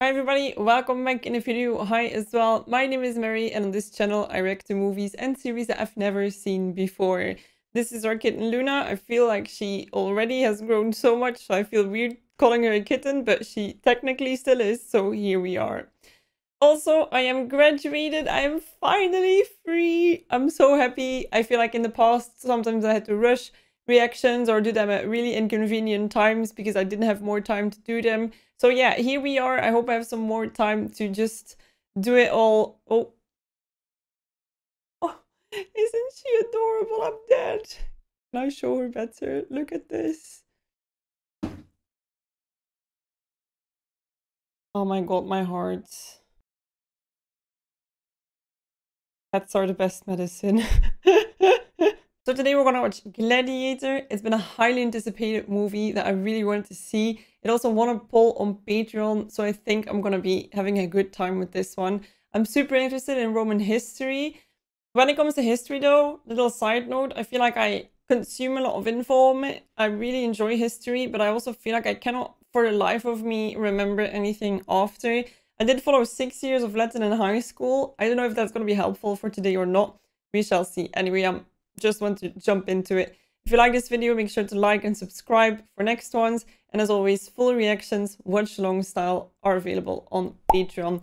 Hi everybody, welcome back in a video. Hi as well, my name is Mary and on this channel I react to movies and series that I've never seen before. This is our kitten Luna. I feel like she already has grown so much, so I feel weird calling her a kitten, but she technically still is, so here we are. Also, I am graduated. I am finally free. I'm so happy. I feel like in the past, sometimes I had to rush reactions or do them at really inconvenient times because I didn't have more time to do them. So yeah, here we are. I hope I have some more time to just do it all. Oh. Oh, isn't she adorable? I'm dead. Can I show her better? Look at this. Oh my god, my heart. Pets are the best medicine. So today we're gonna watch Gladiator. It's been a highly anticipated movie that I really wanted to see. It also won a poll on Patreon, so I think I'm gonna be having a good time with this one. I'm super interested in Roman history. When it comes to history though, little side note, I feel like I consume a lot of info on it. I really enjoy history, but I also feel like I cannot for the life of me remember anything after. I did follow six years of Latin in high school. I don't know if that's gonna be helpful for today or not. We shall see. Anyway, I'm just want to jump into it. If you like this video, make sure to like and subscribe for next ones. And as always, full reactions, watch along style are available on Patreon.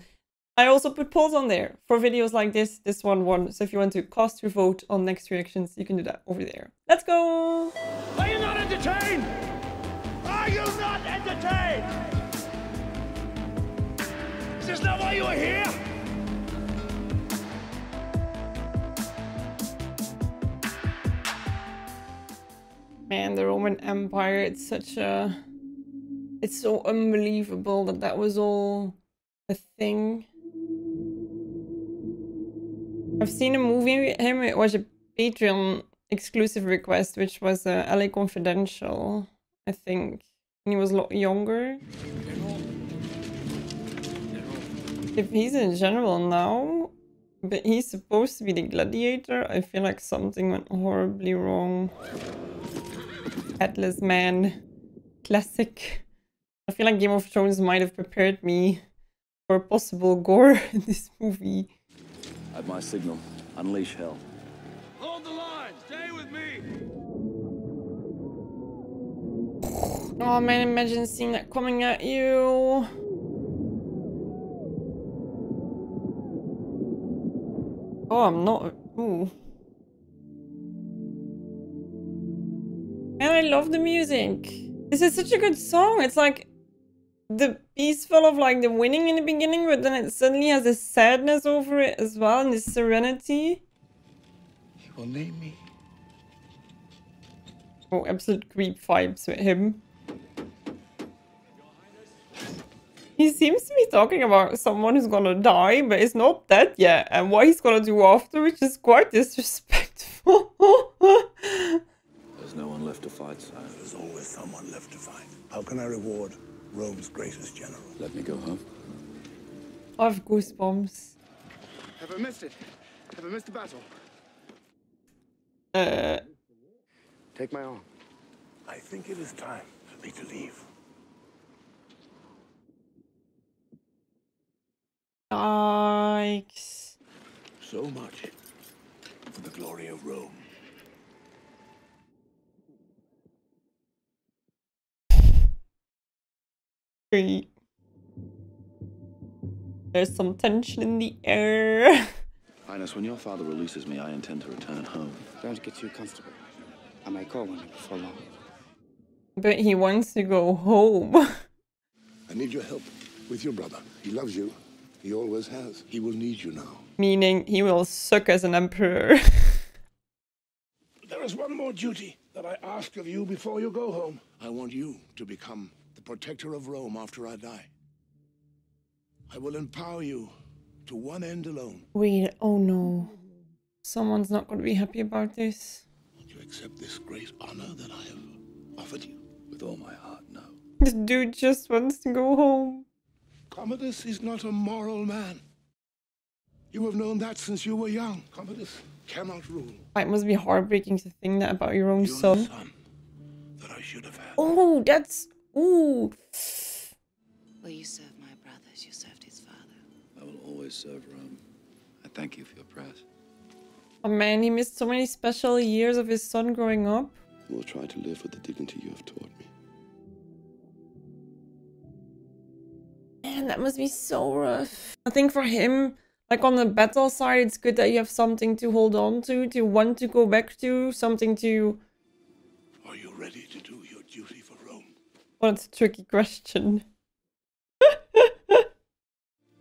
I also put polls on there for videos like this, this one won. So if you want to cast your vote on next reactions, you can do that over there. Let's go! Are you not entertained? Are you not entertained? Is this not why you are here? Man, the Roman Empire, it's such a... It's so unbelievable that that was all a thing. I've seen a movie with him, it was a Patreon exclusive request, which was uh, LA Confidential, I think. And he was a lot younger. If he's a general now, but he's supposed to be the gladiator, I feel like something went horribly wrong. Headless Man. Classic. I feel like Game of Thrones might have prepared me for a possible gore in this movie. At my signal, unleash hell. Hold the line. Stay with me. Oh man, imagine seeing that coming at you. Oh, I'm not... Ooh. And I love the music. This is such a good song. It's like the peaceful of like the winning in the beginning, but then it suddenly has this sadness over it as well, and this serenity. He will name me. Oh, absolute creep vibes with him. He seems to be talking about someone who's gonna die, but it's not dead yet, and what he's gonna do after, which is quite disrespectful. There's no one left to fight, sire. There's always someone left to fight. How can I reward Rome's greatest general? Let me go home. I have goosebumps. Have I missed it? Have I missed the battle? Uh, Take my arm. I think it is time for me to leave. yikes. So much for the glory of Rome. Great. There's some tension in the air. Highness, when your father releases me, I intend to return home. Don't get too comfortable. I may call on you before long. But he wants to go home. I need your help with your brother. He loves you. He always has. He will need you now. Meaning he will suck as an emperor. There is one more duty that I ask of you before you go home. I want you to become the protector of Rome after I die. I will empower you to one end alone. Wait, oh no. Someone's not going to be happy about this. Will you accept this great honor that I have offered you? With all my heart, no. This dude just wants to go home. Commodus is not a moral man. You have known that since you were young. Commodus cannot rule. It must be heartbreaking to think that about your own You're son. son that I should have had. Oh, that's... Ooh. Will you serve my brother as you served his father. I will always serve Rome. I thank you for your prayers. Oh man, he missed so many special years of his son growing up. I will try to live with the dignity you have taught me. Man, that must be so rough. I think for him, like on the battle side, it's good that you have something to hold on to, to want to go back to, something to... Are you ready to do your duty for Rome? It's a tricky question.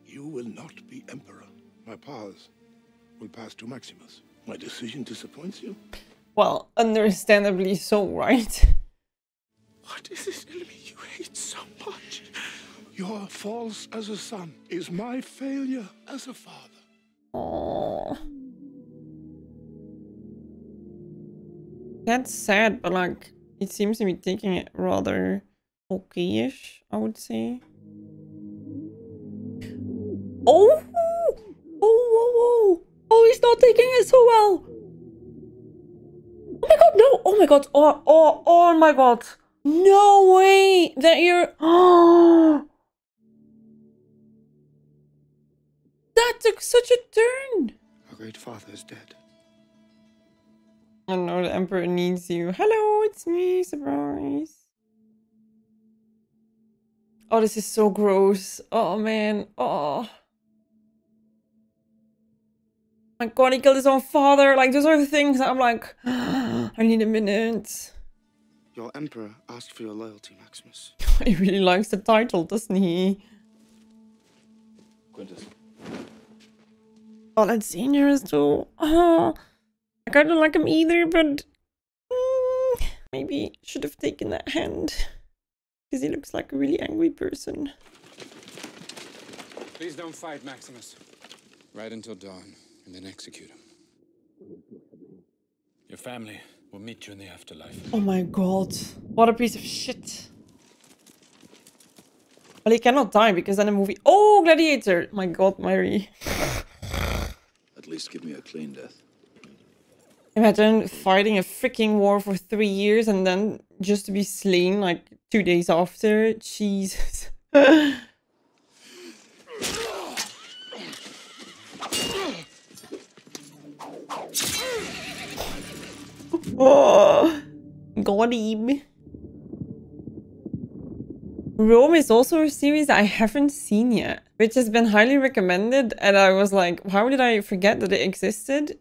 You will not be emperor. My powers will pass to Maximus. My decision disappoints you? Well, understandably so, right? What is this enemy you hate so much? Your faults as a son is my failure as a father. Oh. That's sad, but like, it seems to be taking it rather okay-ish, I would say. Oh! Oh, whoa, whoa! Oh, he's not taking it so well! Oh my god, no! Oh my god, oh, oh, oh my god! No way that you're... Oh! That took such a turn! Our great father is dead. I know the Emperor needs you. Hello, it's me, surprise. Oh, this is so gross. Oh man, oh. My god, he killed his own father. Like, those are the things that I'm like, I need a minute. Your emperor asked for your loyalty, Maximus. He really likes the title, doesn't he? Quintus. Oh, that's dangerous too. Oh, I kind of like him either, but mm, maybe should have taken that hand. Because he looks like a really angry person. Please don't fight, Maximus. Right until dawn, and then execute him. Your family will meet you in the afterlife. Oh my god. What a piece of shit. Well, he cannot die because then the movie... Oh, Gladiator! My god, Mary. At least give me a clean death. Imagine fighting a freaking war for three years and then just to be slain like two days after. Jesus. oh, got him. Rome is also a series I haven't seen yet, which has been highly recommended, and I was like, how did I forget that it existed?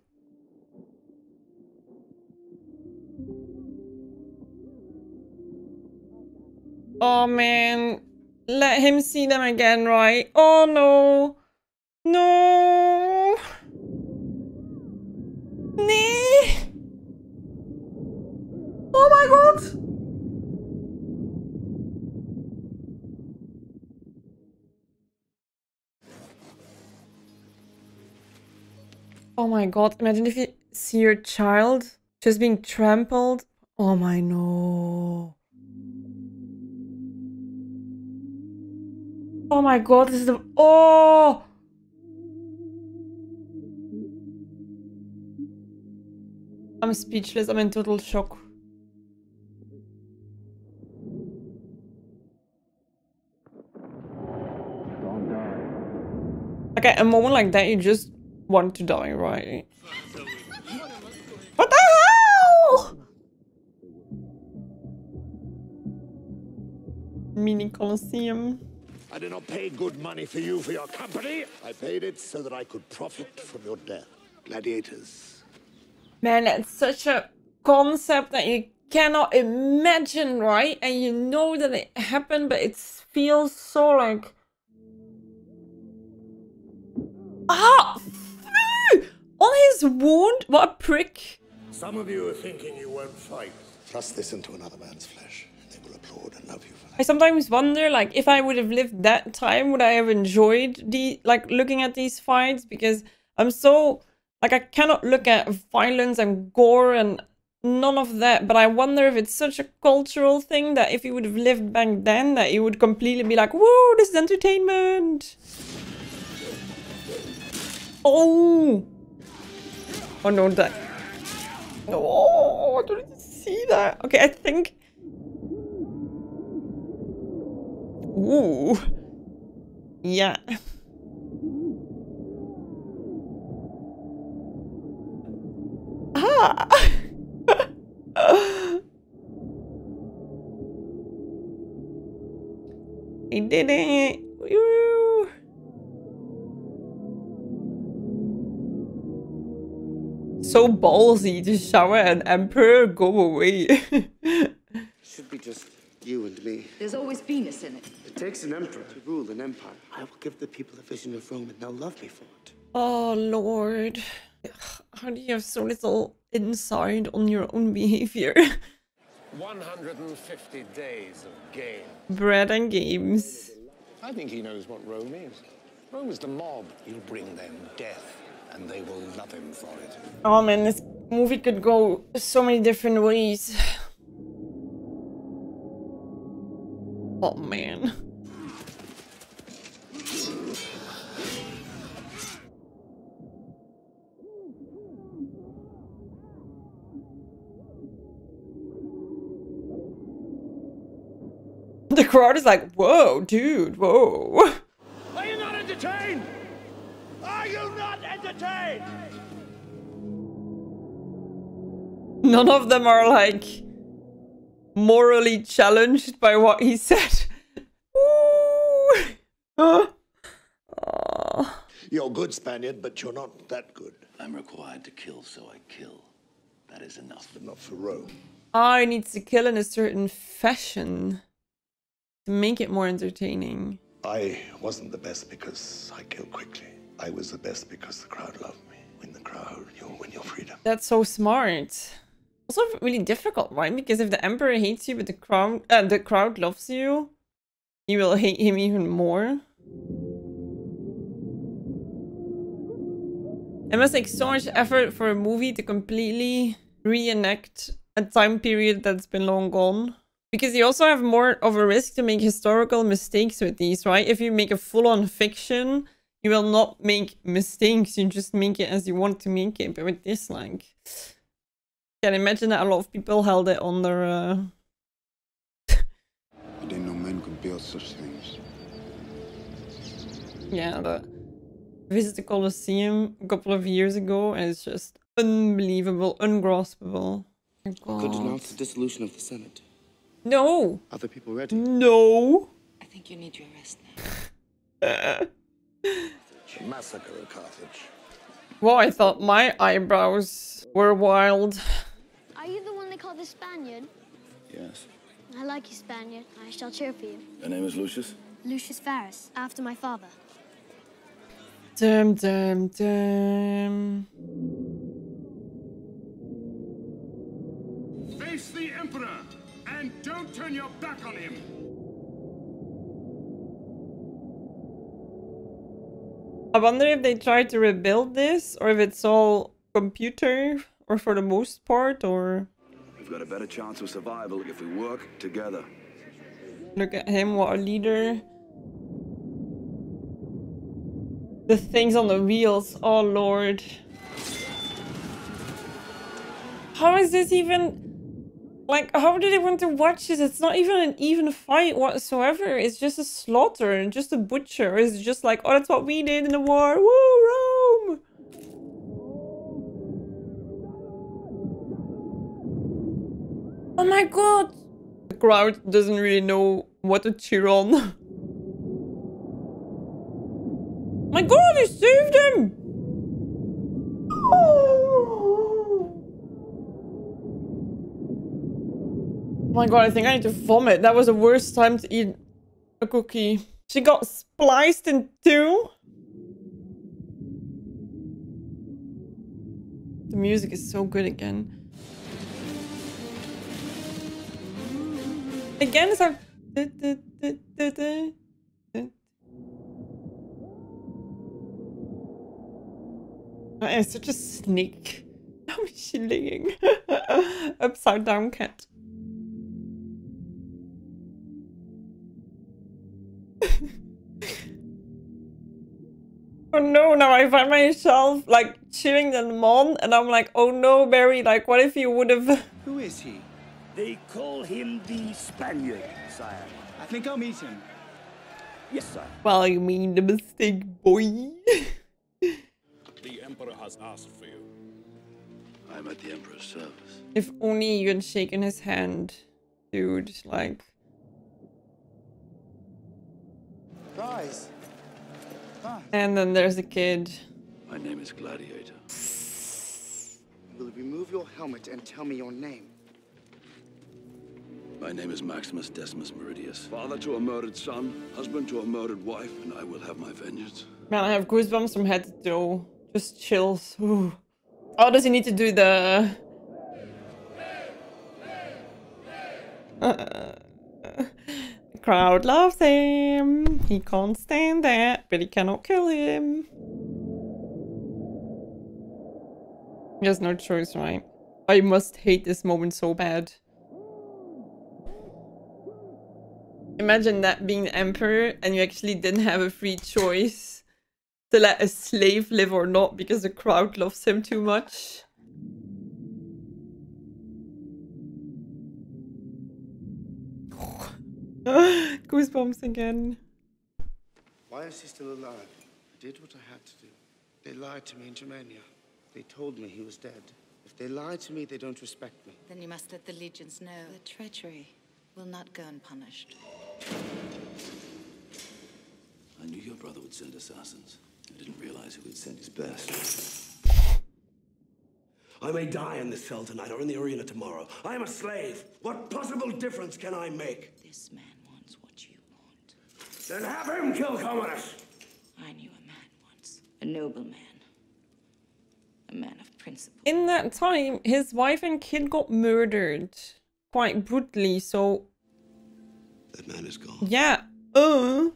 Oh man, let him see them again, right? Oh no, no, nee. Oh my god. Oh my god, imagine if you see your child just being trampled. Oh my no. Oh my god, this is the oh I'm speechless, I'm in total shock. Okay, a moment like that you just want to die, right? What the hell? Mini Colosseum. I did not pay good money for you for your company. I paid it so that I could profit from your death. Gladiators. Man, that's such a concept that you cannot imagine, right? And you know that it happened, but it feels so like... Ah! On his wound? What a prick. Some of you are thinking you won't fight. Thrust this into another man's flesh, I sometimes wonder, like, if I would have lived that time, would I have enjoyed the, like, looking at these fights? Because I'm so, like, I cannot look at violence and gore and none of that. But I wonder if it's such a cultural thing that if you would have lived back then, that you would completely be like, whoa, this is entertainment. Oh! Oh no, that. Oh, I don't see that. Okay, I think. Ooh. Yeah. Ah! he did it! Woo! So ballsy to shower an emperor, go away. Should be just you and me. There's always Venus in it. It takes an emperor to rule an empire. I will give the people a vision of Rome and they'll love me for it. oh lord. How do you have so little insight on your own behavior? 150 days of game. Bread and games. I think he knows what Rome is. Rome is the mob. He'll bring them death, and they will love him for it. Oh man, this movie could go so many different ways. Oh man. The crowd is like, whoa, dude, whoa. Are you not entertained? Are you not entertained? None of them are like morally challenged by what he said. You're good, Spaniard, but you're not that good. I'm required to kill, so I kill. That is enough. But not for Rome. I need to kill in a certain fashion to make it more entertaining. I wasn't the best because I killed quickly. I was the best because the crowd loved me. Win the crowd, you'll win your freedom. That's so smart. Also really difficult, right? Because if the emperor hates you but the crowd uh, the crowd loves you, you will hate him even more. It must take so much effort for a movie to completely reenact a time period that's been long gone. Because you also have more of a risk to make historical mistakes with these, right? If you make a full-on fiction, you will not make mistakes. You just make it as you want to make it. But with this, like, can imagine that a lot of people held it on their. Uh... I didn't know men could build such things. Yeah, the visit the Colosseum a couple of years ago, and it's just unbelievable, ungraspable. Oh my Could God. announce the dissolution of the Senate. No, Other people ready? no. I think you need your rest now. Massacre of Carthage. Well, I thought my eyebrows were wild. Are you the one they call the Spaniard? Yes. I like you, Spaniard. I shall cheer for you. Your name is Lucius? Lucius Verus, after my father. Dum dum dum. Face the Emperor, and don't turn your back on him. I wonder if they tried to rebuild this, or if it's all computer, or for the most part, or We've got a better chance of survival if we work together. look at him, what a leader. The things on the wheels, oh lord. How is this even... Like, how do they want to watch this? It's not even an even fight whatsoever. It's just a slaughter and just a butcher. It's just like, oh, that's what we did in the war. Woo! Oh my god! The crowd doesn't really know what to cheer on. my god, he saved him! Oh my god, I think I need to vomit. That was the worst time to eat a cookie. She got spliced in two. The music is so good again. Again, it's like... I am such a is she laying? Upside down cat. oh no, now I find myself like chewing them on and I'm like, oh no, Barry, like what if you would have... Who is he? They call him the Spaniard, sire. I think I'll meet him. Yes, sir. Well, you mean the mistake, boy. The Emperor has asked for you. I'm at the Emperor's service. if only you had shaken his hand, dude. Like, Guys. and then there's the kid. My name is Gladiator. Will you remove your helmet and tell me your name? My name is Maximus Decimus Meridius. Father to a murdered son, husband to a murdered wife, and I will have my vengeance. Man, I have goosebumps from head to toe. Just chills. Ooh. Oh, does he need to do the... Uh, the crowd loves him. He can't stand that, but he cannot kill him. He has no choice, right? I must hate this moment so bad. Imagine that being the emperor and you actually didn't have a free choice to let a slave live or not because the crowd loves him too much. Goosebumps again. Why is he still alive? I did what I had to do. They lied to me in Germania. They told me he was dead. If they lie to me, they don't respect me. Then you must let the legions know that treachery will not go unpunished. I knew your brother would send assassins. I didn't realize he would send his best. I may die in this cell tonight or in the arena tomorrow. I am a slave. What possible difference can I make? This man wants what you want. Then have him kill Commodus. I knew a man once, a noble man, a man of principle. In that time, his wife and kid got murdered quite brutally, so That man is gone. yeah. Uh.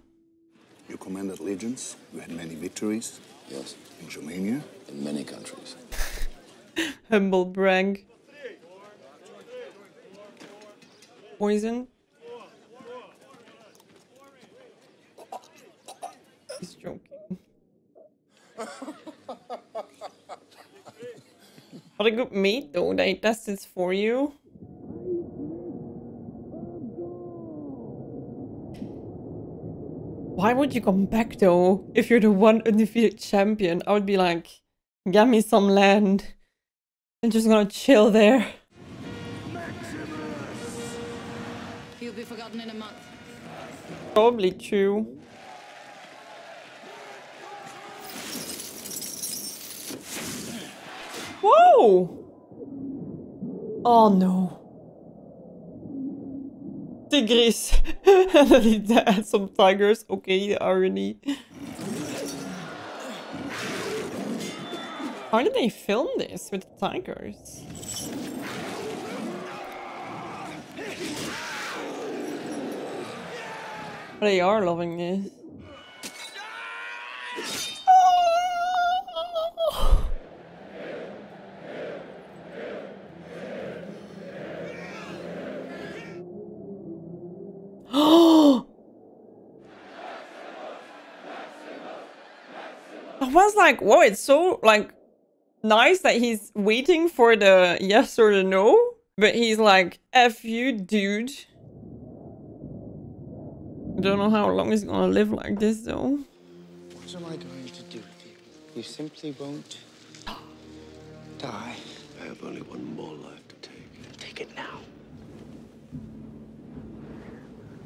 You commanded legions. You had many victories. Yes. In Germania. In many countries. Humble brag. Poison. He's joking. What a good mate though, they does this for you. Why would you come back though if you're the one undefeated champion? I would be like, get me some land. I'm just gonna chill there. He'll be forgotten in a month. Probably true. Whoa! Oh no. Tigris. some tigers. Okay, irony. How did they film this with the tigers? They are loving this. I was like, whoa, it's so like nice that he's waiting for the yes or the no, but he's like, F you, dude. I don't know how long he's gonna live like this though. What am I going to do with you? You simply won't die. I have only one more life to take. Take it now.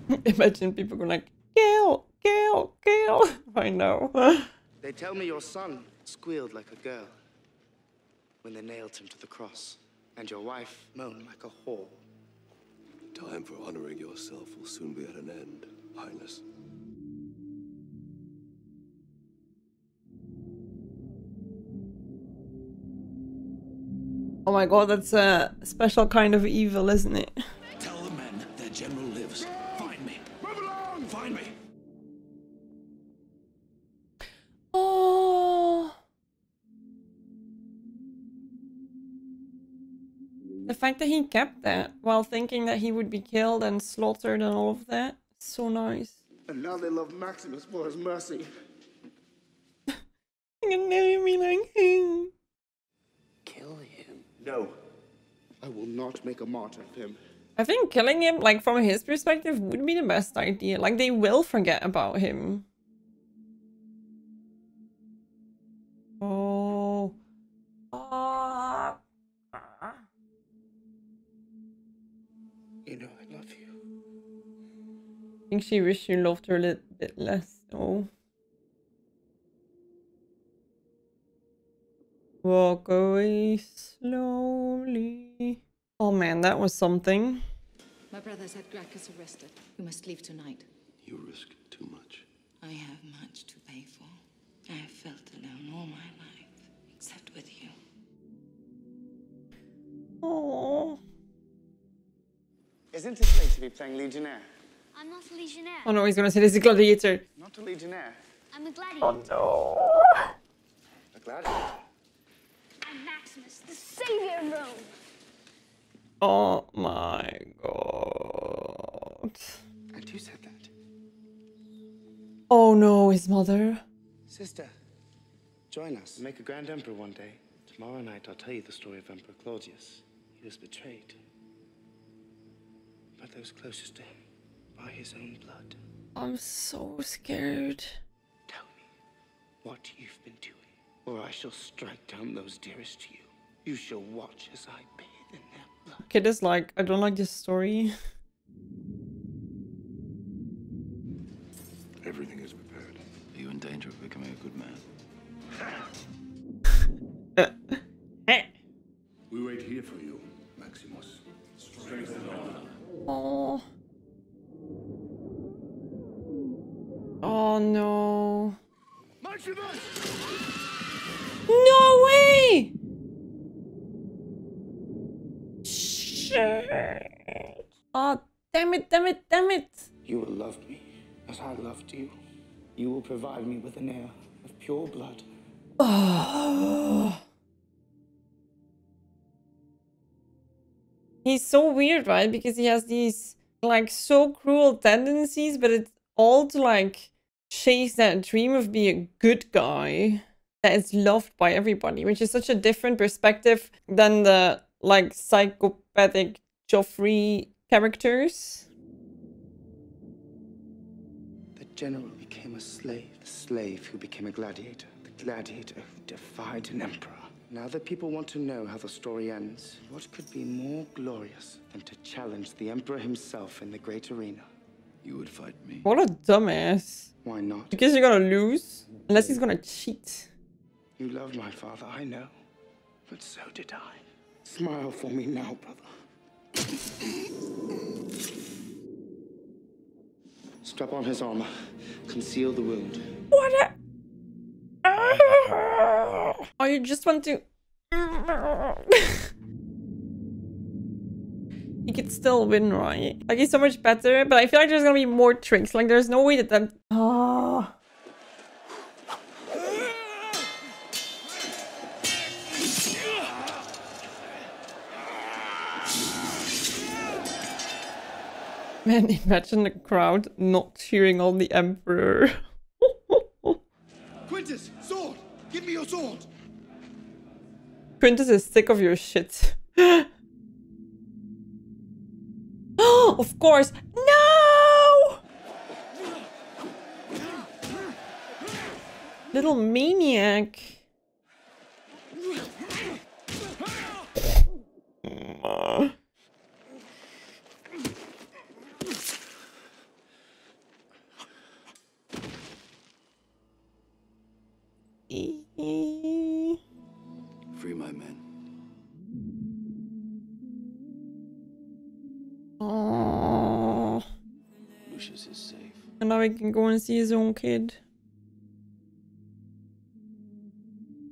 Imagine people going like, kill, kill, kill. I know. They tell me your son squealed like a girl when they nailed him to the cross, and your wife moaned like a whore. Time for honoring yourself will soon be at an end, Highness. Oh my god, that's a special kind of evil, isn't it? The fact that he kept that while thinking that he would be killed and slaughtered and all of that, so nice. And now they love Maximus for his mercy. I can never be like him. Kill him. No. I will not make a martyr of him. I think killing him, like from his perspective, would be the best idea. Like they will forget about him. Think she wished you loved her a little bit less. Oh. Walk away slowly. Oh man, that was something. My brothers had Gracchus arrested. We must leave tonight. You risk too much. I have much to pay for. I have felt alone all my life, except with you. Oh. Isn't it late to be playing Legionnaire? I'm not a legionnaire. Oh no, he's gonna say this is a gladiator. Not a Legionnaire. I'm a gladiator. Oh no. A gladiator. I'm Maximus, the savior of Rome. Oh my god. And who said that? Oh no, his mother. Sister, join us. Make a grand emperor one day. Tomorrow night, I'll tell you the story of Emperor Claudius. He was betrayed by those closest to him, by his own blood. I'm so scared. Tell me what you've been doing, or I shall strike down those dearest to you. You shall watch as I bathe in their blood. Kid is like, I don't like this story. Everything is prepared. Are you in danger of becoming a good man? No way! Shit. Oh, damn it, damn it, damn it. You will love me as I loved you. You will provide me with an heir of pure blood. Oh. He's so weird, right? Because he has these like so cruel tendencies, but it's all to like chase that dream of being a good guy that is loved by everybody, which is such a different perspective than the like psychopathic Joffrey characters. The general became a slave. The slave who became a gladiator. The gladiator who defied an emperor. Now that people want to know how the story ends, what could be more glorious than to challenge the emperor himself in the great arena? You would fight me. What a dumbass. Why not? Because you're gonna lose. Unless he's gonna cheat. You loved my father, I know. But so did I. Smile for me now, brother. Strap on his armor. Conceal the wound. What a... Oh, you just want to... he could still win, right? Like, it's so much better, but I feel like there's gonna be more tricks. Like, there's no way that them... Oh... Man, imagine the crowd not cheering on the Emperor. Quintus, sword! Give me your sword! Quintus is sick of your shit. of course. No! Little maniac. Go and see his own kid.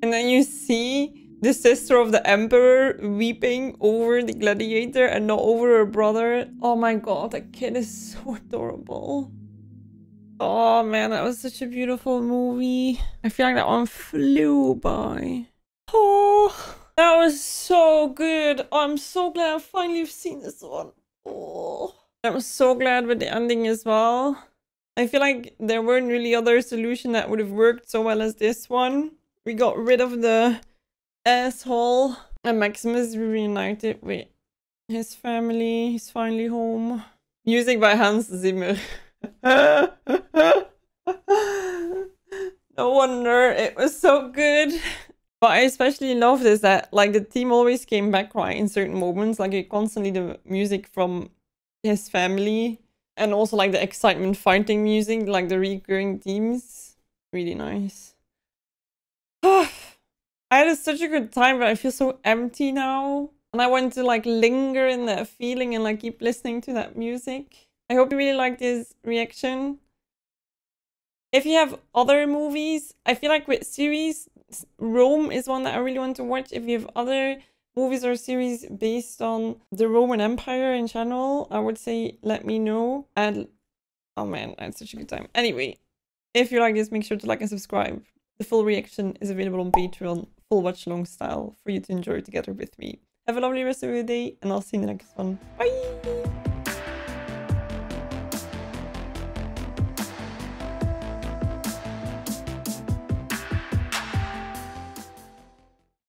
And then you see the sister of the emperor weeping over the gladiator and not over her brother. Oh my god, that kid is so adorable. Oh man, that was such a beautiful movie. I feel like that one flew by. Oh, that was so good. I'm so glad I finally have seen this one. Oh, I'm so glad with the ending as well. I feel like there weren't really other solution that would have worked so well as this one. We got rid of the asshole and Maximus reunited with his family. He's finally home. Music by Hans Zimmer. no wonder it was so good. But I especially loved is that like the team always came back right in certain moments. Like constantly the music from his family and also like the excitement fighting music, like the recurring themes. Really nice. I had such a good time, but I feel so empty now. And I want to like linger in that feeling and like keep listening to that music. I hope you really like this reaction. If you have other movies, I feel like with series, Rome is one that I really want to watch. If you have other movies or series based on the Roman Empire in general, I would say let me know. And oh man, I had such a good time. Anyway, if you like this, make sure to like and subscribe. The full reaction is available on Patreon, full watch long style, for you to enjoy together with me. Have a lovely rest of your day, and I'll see you in the next one. Bye!